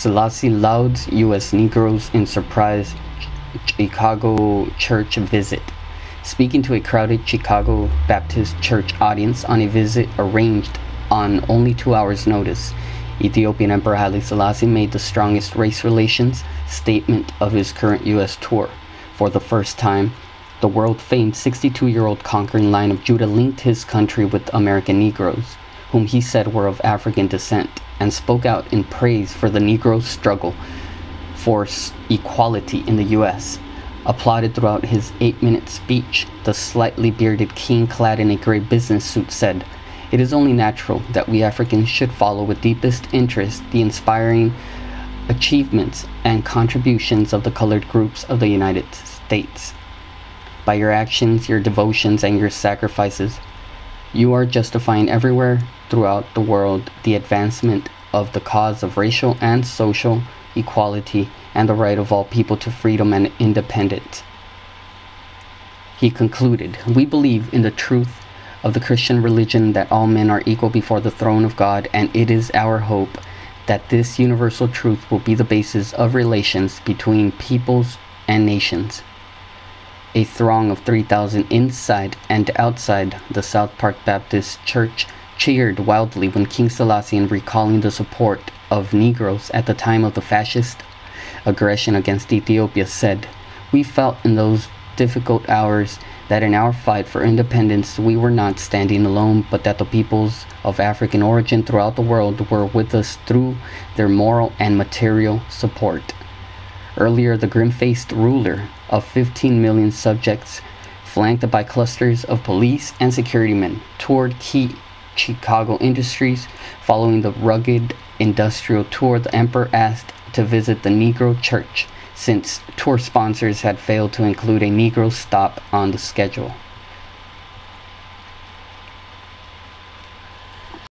Selassie lauds U.S. Negroes in surprise Chicago church visit. Speaking to a crowded Chicago Baptist church audience on a visit arranged on only two hours' notice, Ethiopian Emperor Haile Selassie made the strongest race relations statement of his current U.S. tour. For the first time, the world famed 62 year old conquering Lion of Judah linked his country with American Negroes, whom he said were of African descent, and spoke out in praise for the Negro struggle for equality in the U.S. Applauded throughout his eight minute speech, the slightly bearded king clad in a gray business suit said, It is only natural that we Africans should follow with deepest interest the inspiring achievements and contributions of the colored groups of the United States. By your actions, your devotions, and your sacrifices, you are justifying everywhere throughout the world the advancement of the cause of racial and social equality and the right of all people to freedom and independence. He concluded, We believe in the truth of the Christian religion that all men are equal before the throne of God, and it is our hope that this universal truth will be the basis of relations between peoples and nations. A throng of 3,000 inside and outside the South Park Baptist Church cheered wildly when King Selassie, in recalling the support of Negroes at the time of the fascist aggression against Ethiopia, said, We felt in those difficult hours that in our fight for independence we were not standing alone, but that the peoples of African origin throughout the world were with us through their moral and material support. Earlier, the grim faced ruler of 15 million subjects, flanked by clusters of police and security men, toured key Chicago industries. Following the rugged industrial tour, the emperor asked to visit the Negro Church since tour sponsors had failed to include a Negro stop on the schedule.